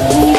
doesn't